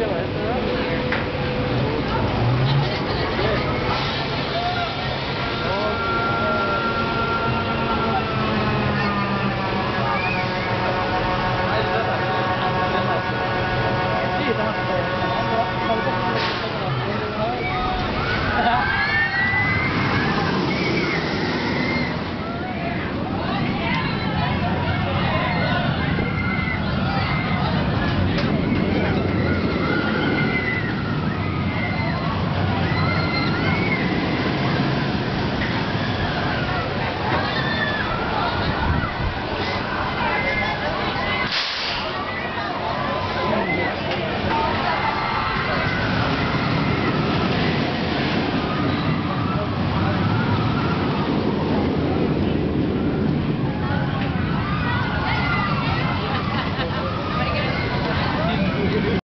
ridiculous.